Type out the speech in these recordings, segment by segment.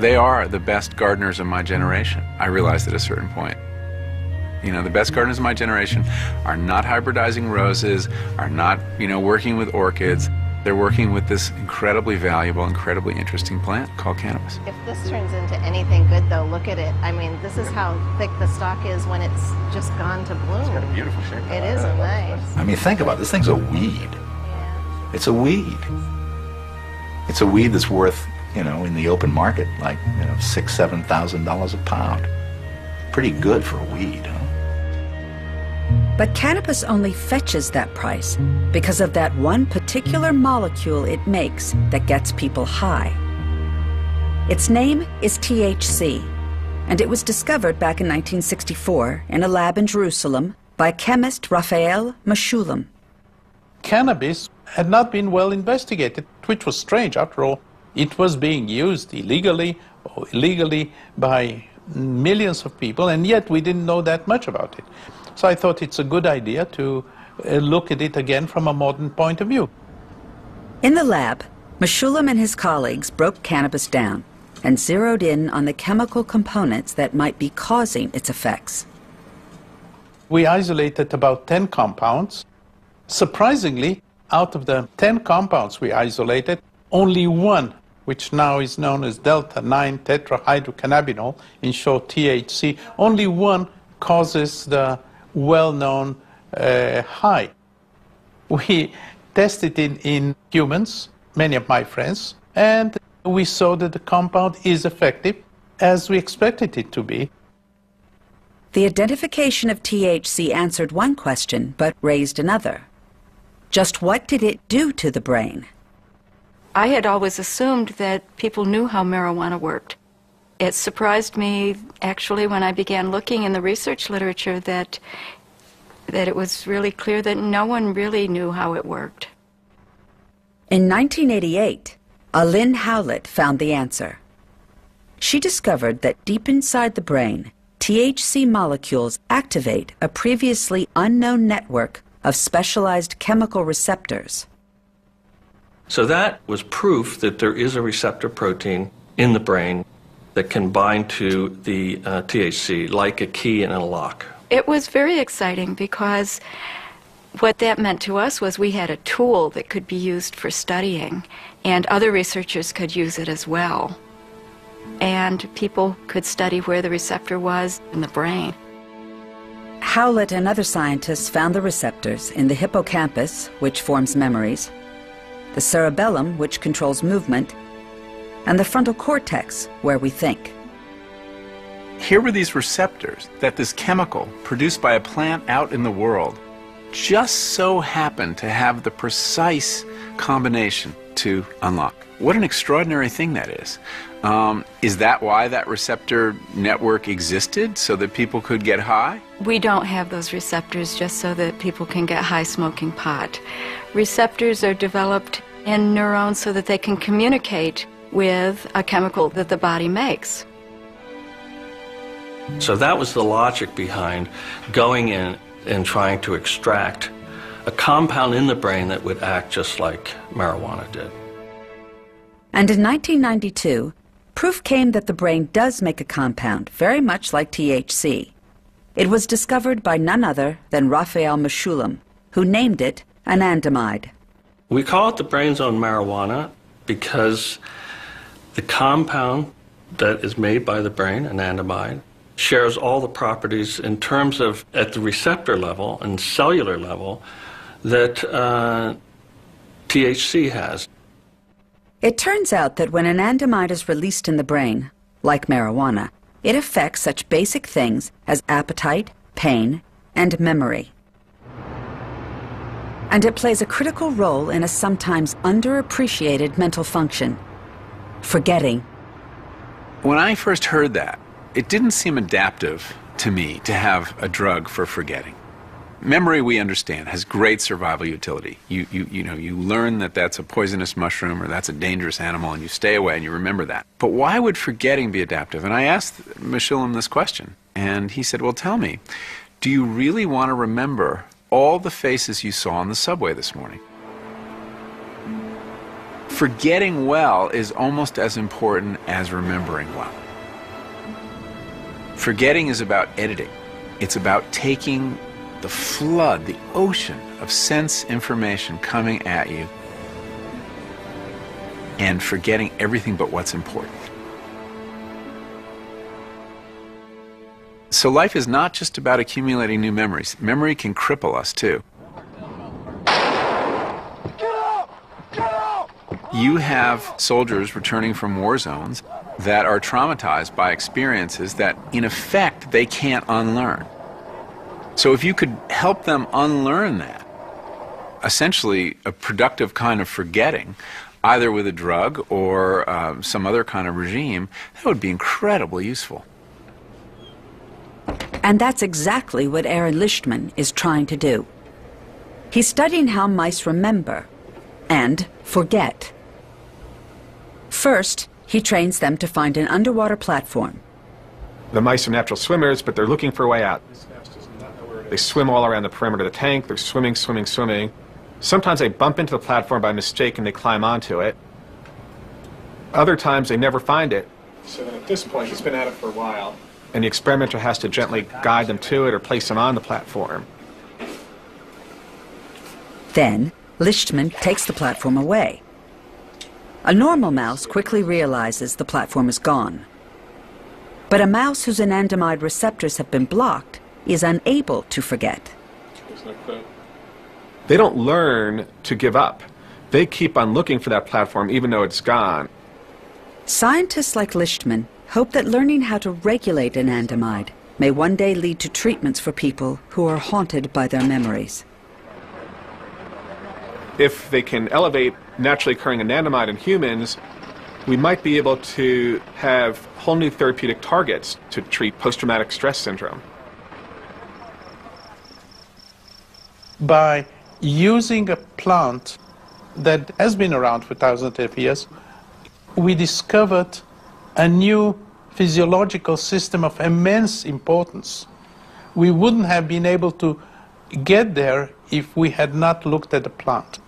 They are the best gardeners of my generation. I realized at a certain point. You know, the best gardeners of my generation are not hybridizing roses, are not, you know, working with orchids. They're working with this incredibly valuable, incredibly interesting plant called cannabis. If this turns into anything good, though, look at it. I mean, this is how thick the stalk is when it's just gone to bloom. It's got a beautiful shape. It is nice. I mean, think about it. This thing's a weed. It's a weed. It's a weed that's worth, you know, in the open market, like, you know, six, seven thousand dollars a pound. Pretty good for a weed, huh? But cannabis only fetches that price because of that one particular molecule it makes that gets people high. Its name is THC, and it was discovered back in 1964 in a lab in Jerusalem by chemist Raphael Mechoulam. Cannabis had not been well investigated, which was strange. After all, it was being used illegally or illegally by millions of people, and yet we didn't know that much about it. So I thought it's a good idea to uh, look at it again from a modern point of view. In the lab, Mechoulam and his colleagues broke cannabis down and zeroed in on the chemical components that might be causing its effects. We isolated about 10 compounds. Surprisingly, out of the 10 compounds we isolated, only one, which now is known as delta 9 tetrahydrocannabinol, in short THC, only one causes the well-known uh, high. We tested it in humans, many of my friends, and we saw that the compound is effective as we expected it to be. The identification of THC answered one question, but raised another. Just what did it do to the brain? I had always assumed that people knew how marijuana worked. It surprised me, actually, when I began looking in the research literature that that it was really clear that no one really knew how it worked. In 1988, Allyn Howlett found the answer. She discovered that deep inside the brain, THC molecules activate a previously unknown network of specialized chemical receptors. So that was proof that there is a receptor protein in the brain that can bind to the uh, THC like a key in a lock. It was very exciting because what that meant to us was we had a tool that could be used for studying, and other researchers could use it as well. And people could study where the receptor was in the brain. Howlett and other scientists found the receptors in the hippocampus, which forms memories, the cerebellum, which controls movement, and the frontal cortex, where we think. Here were these receptors that this chemical produced by a plant out in the world just so happened to have the precise combination to unlock. What an extraordinary thing that is. Um, is that why that receptor network existed, so that people could get high? We don't have those receptors just so that people can get high smoking pot. Receptors are developed in neurons so that they can communicate with a chemical that the body makes. So that was the logic behind going in and trying to extract a compound in the brain that would act just like marijuana did. And in 1992, proof came that the brain does make a compound very much like THC. It was discovered by none other than Raphael Mechoulam, who named it anandamide. We call it the brain's own marijuana because the compound that is made by the brain, anandamide, shares all the properties in terms of at the receptor level and cellular level that uh, THC has. It turns out that when anandamide is released in the brain, like marijuana, it affects such basic things as appetite, pain, and memory. And it plays a critical role in a sometimes underappreciated mental function forgetting. When I first heard that, it didn't seem adaptive to me to have a drug for forgetting. Memory, we understand, has great survival utility. You, you, you know, you learn that that's a poisonous mushroom or that's a dangerous animal and you stay away and you remember that. But why would forgetting be adaptive? And I asked Mechoulam this question, and he said, well, tell me, do you really want to remember all the faces you saw on the subway this morning? Forgetting well is almost as important as remembering well. Forgetting is about editing. It's about taking the flood, the ocean of sense information coming at you and forgetting everything but what's important. So life is not just about accumulating new memories. Memory can cripple us too. You have soldiers returning from war zones that are traumatized by experiences that, in effect, they can't unlearn. So if you could help them unlearn that, essentially a productive kind of forgetting, either with a drug or uh, some other kind of regime, that would be incredibly useful. And that's exactly what Aron Lichtman is trying to do. He's studying how mice remember and forget. First, he trains them to find an underwater platform. The mice are natural swimmers, but they're looking for a way out. They swim all around the perimeter of the tank. They're swimming, swimming, swimming. Sometimes they bump into the platform by mistake and they climb onto it. Other times they never find it. So then at this point, he's been at it for a while. And the experimenter has to gently guide them to it or place them on the platform. Then, Lichtman takes the platform away. A normal mouse quickly realizes the platform is gone. But a mouse whose anandamide receptors have been blocked is unable to forget. They don't learn to give up. They keep on looking for that platform even though it's gone. Scientists like Lichtman hope that learning how to regulate anandamide may one day lead to treatments for people who are haunted by their memories. If they can elevate naturally occurring anandamide in humans, we might be able to have whole new therapeutic targets to treat post-traumatic stress syndrome. By using a plant that has been around for thousands of years, we discovered a new physiological system of immense importance. We wouldn't have been able to get there if we had not looked at the plant.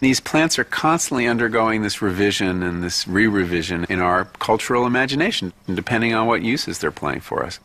These plants are constantly undergoing this revision and this re revision in our cultural imagination, depending on what uses they're playing for us.